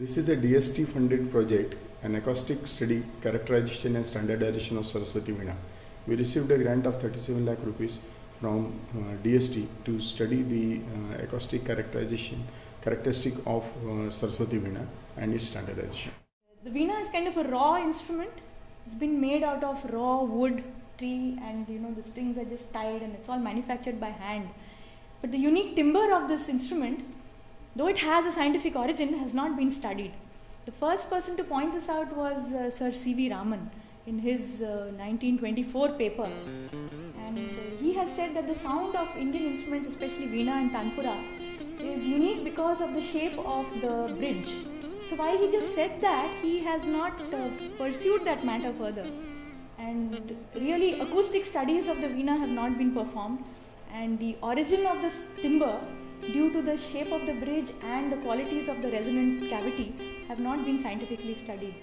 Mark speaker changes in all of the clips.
Speaker 1: This is a DST funded project, an acoustic study, characterization and standardization of Saraswati Veena. We received a grant of 37 lakh rupees from uh, DST to study the uh, acoustic characterization, characteristic of uh, Saraswati Veena and its standardization.
Speaker 2: The veena is kind of a raw instrument. It's been made out of raw wood, tree, and you know the strings are just tied, and it's all manufactured by hand. But the unique timbre of this instrument, though it has a scientific origin, has not been studied. The first person to point this out was uh, Sir C.V. Raman in his uh, 1924 paper. And uh, he has said that the sound of Indian instruments, especially veena and tanpura, is unique because of the shape of the bridge. So while he just said that, he has not uh, pursued that matter further. And really, acoustic studies of the veena have not been performed. And the origin of this timbre, due to the shape of the bridge and the qualities of the resonant cavity, have not been scientifically studied.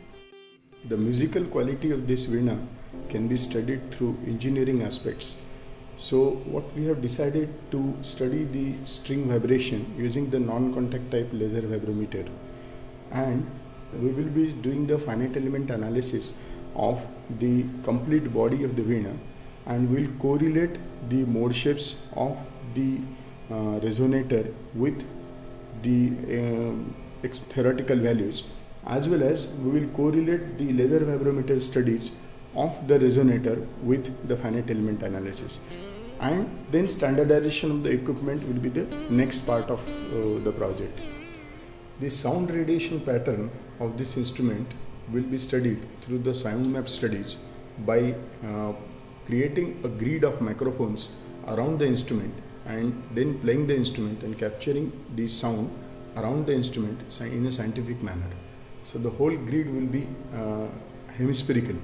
Speaker 1: The musical quality of this veena can be studied through engineering aspects. So, what we have decided to study the string vibration using the non-contact type laser vibrometer, and we will be doing the finite element analysis of the complete body of the veena, and will correlate the mode shapes of the resonator with the um, theoretical values as well as we will correlate the laser vibrometer studies of the resonator with the finite element analysis. And then standardization of the equipment will be the next part of uh, the project. The sound radiation pattern of this instrument will be studied through the sound map studies by uh, creating a grid of microphones around the instrument and then playing the instrument and capturing the sound around the instrument in a scientific manner. So the whole grid will be uh, hemispherical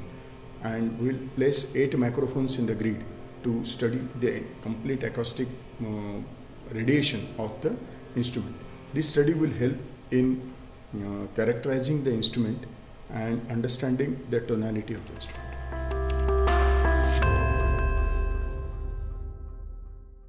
Speaker 1: and we'll place eight microphones in the grid to study the complete acoustic uh, radiation of the instrument. This study will help in uh, characterizing the instrument and understanding the tonality of the instrument.